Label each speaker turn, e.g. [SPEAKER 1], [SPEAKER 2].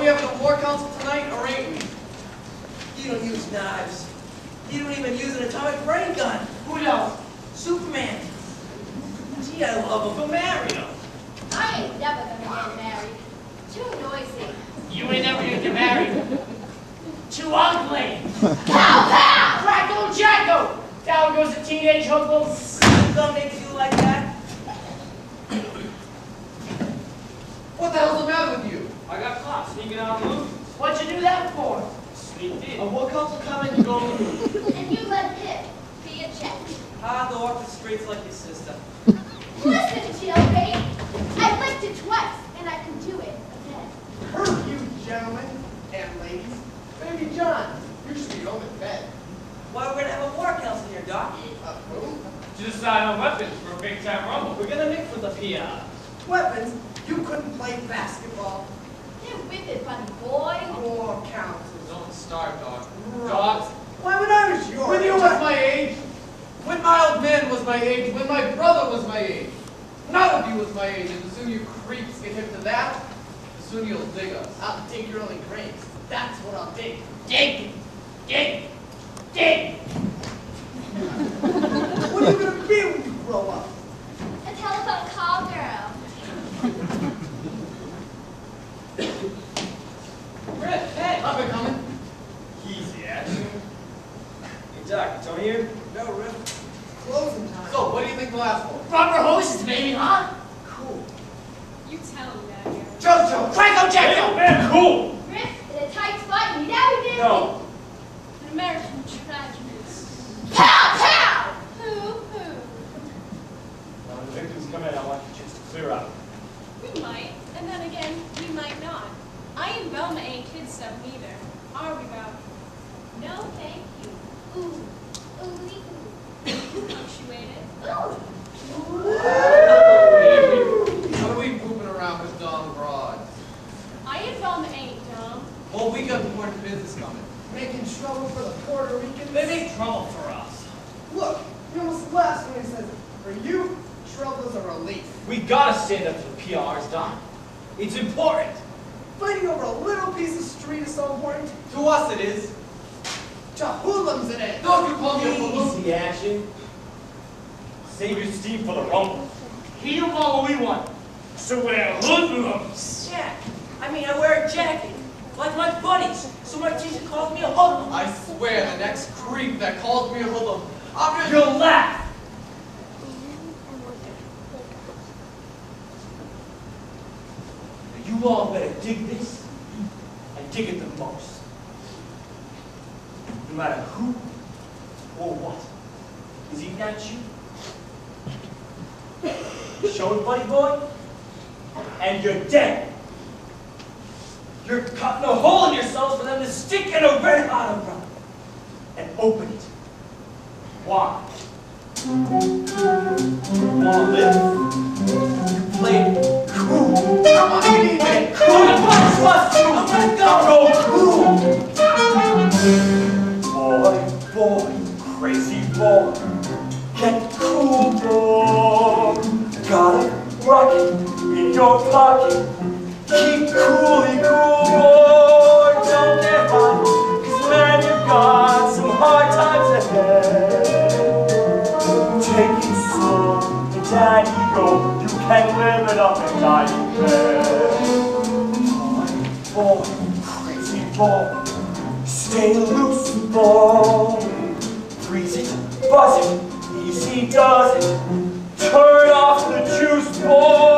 [SPEAKER 1] we having a war council tonight, or ain't we?
[SPEAKER 2] You don't use knives. You don't even use an atomic brain gun.
[SPEAKER 1] Who knows?
[SPEAKER 2] Superman. Gee, I love him for Mario.
[SPEAKER 3] I ain't never gonna get married. Too noisy.
[SPEAKER 4] You ain't never gonna get married. Too ugly.
[SPEAKER 3] Pow pow!
[SPEAKER 4] Crackle Jacko! Down goes the teenage hoodlums.
[SPEAKER 2] Gun makes you like that?
[SPEAKER 1] What the hell's the matter with you?
[SPEAKER 4] I got caught sneaking out on the loose. What'd you do that for? Sneaked
[SPEAKER 1] A
[SPEAKER 4] what
[SPEAKER 1] war council coming, you go.
[SPEAKER 3] And you let him be a check.
[SPEAKER 2] Ah, go off the streets like your sister.
[SPEAKER 3] Listen, jailbait. I licked it twice, and I can do it again.
[SPEAKER 1] Hurt you, gentlemen and ladies. Baby John, you should be home in bed.
[SPEAKER 2] Why, we're gonna have a war council here, Doc.
[SPEAKER 1] Uh, who?
[SPEAKER 4] To decide on weapons for a big time rumble.
[SPEAKER 2] We're gonna mix with the PR.
[SPEAKER 1] Weapons? You couldn't play basketball.
[SPEAKER 3] Get with it, bunny boy.
[SPEAKER 1] War council.
[SPEAKER 5] Don't start, dog. Mm.
[SPEAKER 1] Dogs. Why, when I was your When you was my age, when my old man was my age, when my brother was my age, none of you was my age, and the sooner you creeps get hip to that, the sooner you'll dig us. I'll dig your early graves. That's what I'll dig.
[SPEAKER 4] Dig! Dig! Dig!
[SPEAKER 1] What are you gonna be when you grow up?
[SPEAKER 3] A telephone call girl.
[SPEAKER 2] Riff, hey!
[SPEAKER 1] Up and coming.
[SPEAKER 5] Easy action.
[SPEAKER 2] Hey, Doc, Tony here? No, Riff.
[SPEAKER 1] Closing time. So, what do you think the last one?
[SPEAKER 4] Rubber hoses, baby, huh?
[SPEAKER 1] Cool.
[SPEAKER 6] You tell him that, Gary.
[SPEAKER 1] Jojo,
[SPEAKER 4] Crackle Jacko!
[SPEAKER 5] Man, cool!
[SPEAKER 3] Riff in a tight spot, and you never did.
[SPEAKER 5] No.
[SPEAKER 6] An American tragedy.
[SPEAKER 3] Pow pow!
[SPEAKER 6] Hoo hoo.
[SPEAKER 5] Now, when the victims come in, I want your chance to clear out.
[SPEAKER 6] We might, and then again, we might not. I and Velma ain't kid stuff neither. Are we, Val?
[SPEAKER 3] No, thank you. Ooh, ooh, ooh.
[SPEAKER 6] Punctuated.
[SPEAKER 3] Ooh.
[SPEAKER 1] What are we pooping around with Don Broad?
[SPEAKER 6] I ain't dumb.
[SPEAKER 2] Well, we got important business coming.
[SPEAKER 1] Making trouble for the Puerto Ricans?
[SPEAKER 4] They make trouble for us.
[SPEAKER 1] Look, you almost laughed when he says it. For you, trouble is a relief.
[SPEAKER 4] We gotta stand up to the PRs, Don. It's important.
[SPEAKER 1] Fighting over a little piece of street is so important.
[SPEAKER 2] To us it is.
[SPEAKER 1] To hoodlums it is. Don't you call me a hoodlum?
[SPEAKER 4] Easy action.
[SPEAKER 5] Save your steam for the rumble.
[SPEAKER 4] He don't want what we want.
[SPEAKER 5] So we're hoodlums.
[SPEAKER 2] Yeah. I mean, I wear a jacket. Like my buddies. So my teacher calls me a hoodlum.
[SPEAKER 1] I swear, the next creep that calls me a hoodlum, I'm just...
[SPEAKER 4] You'll laugh. You all better dig this and dig it the most. No matter who or what is eating at you, show it, buddy boy, and you're dead. You're cutting a hole in yourselves for them to stick in a red hot umbrella and open it. Why? You wanna live? You play cool. Come on, you need it. Cool. Let's bust you. Let's go. Go cool. Boy, boy, crazy boy. Get cool, boy. Got a rocket in your pocket. Keep coolly cool, boy. Don't get man, you've got some hard times ahead. Take it slow, and daddy go. You can live it up boy, crazy boy. Stay loose, boy. Freeze it, buzz it, easy does it. Turn off the juice, boy.